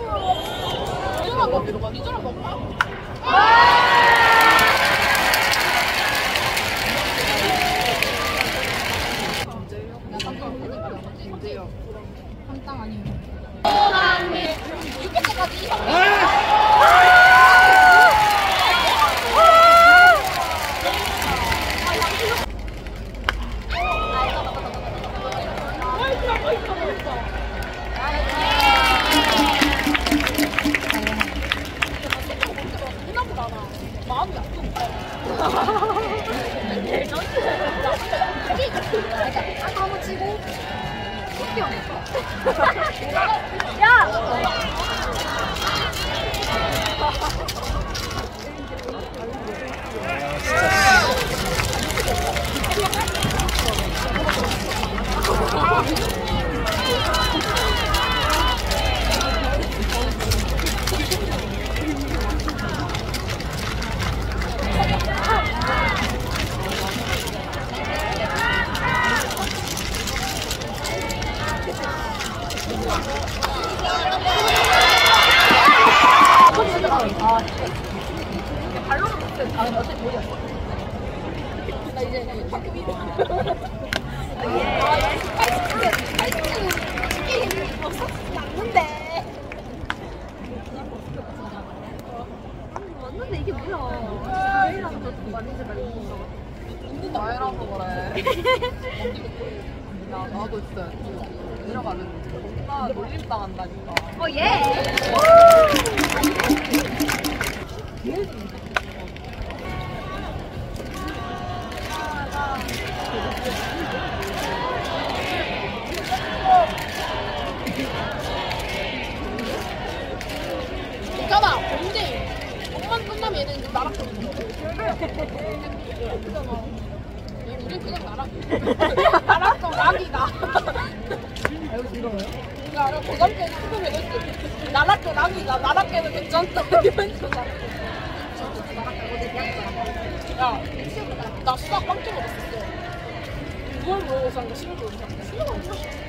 어어어어 이조랑 먹, 이조랑 먹어? 아! 맞는데 이게 뭐야? 내일하는 거 맞는지 말고. 나이라고 그래. 야, 나도 진짜 내려가면 존나 놀림 당한다니까. 어 예. 우리 그냥 나락 나락도 락이다 알고 싫어요? 그러니까 고등학교 수급에 이랬지 나락도 락이다 나락계는 괜찮다 이러면서 야나 수학 빵점 먹었었어 그걸 모르고서 한거 싫어 보이지 않나? 싫어